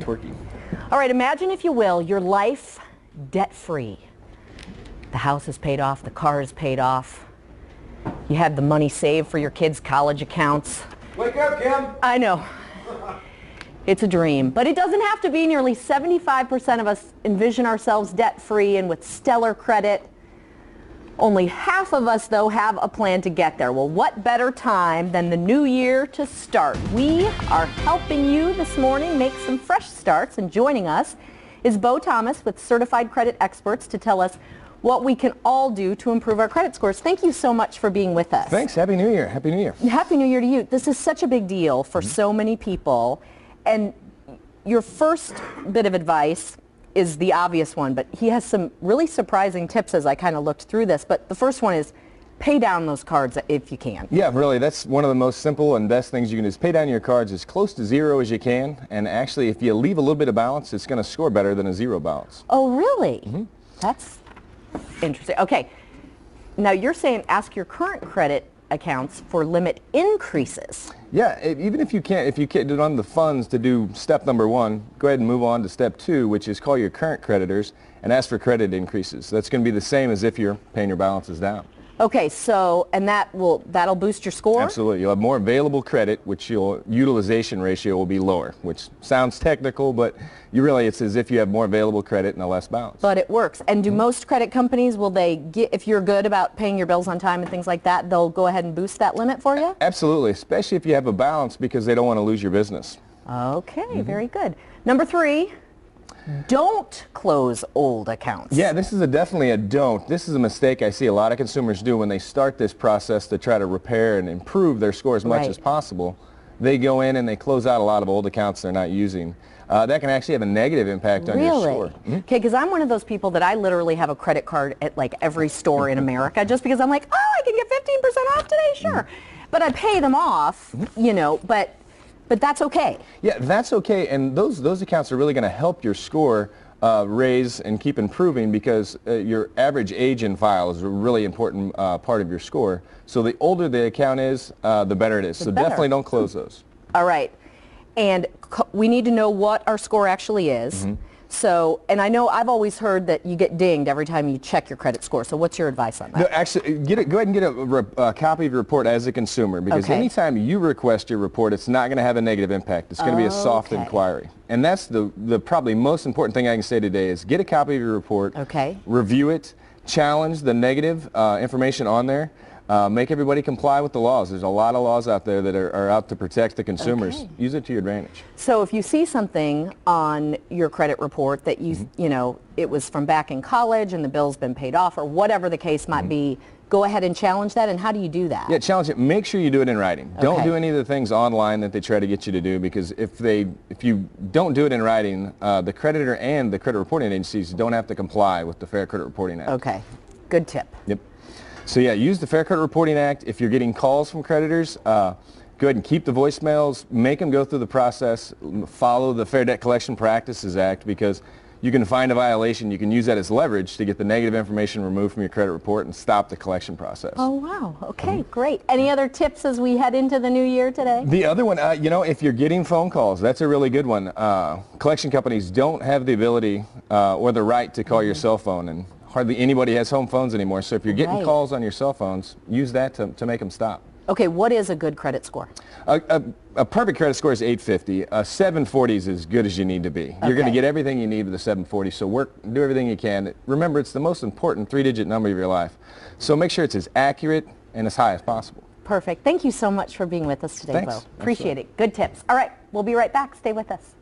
Twerky. All right, imagine if you will, your life debt-free. The house is paid off, the car is paid off. You have the money saved for your kids' college accounts. Wake up, Kim! I know. It's a dream, but it doesn't have to be. Nearly 75% of us envision ourselves debt-free and with stellar credit. Only half of us, though, have a plan to get there. Well, what better time than the new year to start? We are helping you this morning make some fresh starts, and joining us is Bo Thomas with Certified Credit Experts to tell us what we can all do to improve our credit scores. Thank you so much for being with us. Thanks. Happy New Year. Happy New Year. Happy New Year to you. This is such a big deal for mm-hmm. so many people. And your first bit of advice is the obvious one, but he has some really surprising tips as I kind of looked through this. But the first one is pay down those cards if you can. Yeah, really. That's one of the most simple and best things you can do is pay down your cards as close to zero as you can. And actually, if you leave a little bit of balance, it's going to score better than a zero balance. Oh, really? Hmm. That's interesting. Okay. Now you're saying ask your current credit accounts for limit increases. Yeah, e- even if you can't, if you can't do on the funds to do step number one, go ahead and move on to step two, which is call your current creditors and ask for credit increases. That's going to be the same as if you're paying your balances down. Okay, so and that will that'll boost your score? Absolutely. You'll have more available credit, which your utilization ratio will be lower, which sounds technical, but you really, it's as if you have more available credit and a less balance. But it works. And do mm-hmm. most credit companies, will they get, if you're good about paying your bills on time and things like that, they'll go ahead and boost that limit for you? Absolutely, especially if you have a balance because they don't want to lose your business. Okay, mm-hmm. very good. Number three, don't close old accounts. Yeah, this is a definitely a don't. This is a mistake I see a lot of consumers do when they start this process to try to repair and improve their score as much Right. as possible. They go in and they close out a lot of old accounts they're not using. Uh, that can actually have a negative impact on your Really? score. Mhm. Okay, because I'm one of those people that I literally have a credit card at like every store in America just because I'm like, oh, I can get 15% off today, sure. But I pay them off, you know, but but that's okay. Yeah, that's okay, and those those accounts are really going to help your score uh, raise and keep improving because uh, your average age in file is a really important uh, part of your score. So the older the account is, uh, the better it is. so better. definitely don't close those. All right. And we need to know what our score actually is. Mm-hmm. So, and I know I've always heard that you get dinged every time you check your credit score. So what's your advice on that? No, actually, get it, go ahead and get a, re- a copy of your report as a consumer because Okay. anytime you request your report, it's not going to have a negative impact. It's going to be a soft Okay. inquiry. And that's the, the probably most important thing I can say today is get a copy of your report, Okay. review it, challenge the negative uh, information on there, uh, make everybody comply with the laws. There's a lot of laws out there that are, are out to protect the consumers. Okay. Use it to your advantage. So if you see something on your credit report that you, Mm-hmm. you know, it was from back in college and the bill's been paid off or whatever the case might be, go ahead and challenge that. And how do you do that? Yeah, challenge it. Make sure you do it in writing. Don't do any of the things online that they try to get you to do because if they, if you don't do it in writing, uh, the creditor and the credit reporting agencies don't have to comply with the Fair Credit Reporting Act. Okay. Good tip. Yep. So yeah, use the Fair Credit Reporting Act. If you're getting calls from creditors, uh, go ahead and keep the voicemails. Make them go through the process. Follow the Fair Debt Collection Practices Act because you can find a violation. You can use that as leverage to get the negative information removed from your credit report and stop the collection process. Oh, wow. Okay, Mm-hmm. great. Any other tips as we head into the new year today? The other one, uh, you know, if you're getting phone calls, that's a really good one. Uh, collection companies don't have the ability uh, or the right to call your cell phone, and hardly anybody has home phones anymore. So if you're getting Right. calls on your cell phones, use that to, to make them stop. Okay, what is a good credit score? A, a, a perfect credit score is 850. A 740 is as good as you need to be. You're going to get everything you need with a 740, so work, do everything you can. Remember, it's the most important three-digit number of your life. So make sure it's as accurate and as high as possible. Perfect. Thank you so much for being with us today, Thanks. Bo. Appreciate it. Good tips. All right, we'll be right back. Stay with us.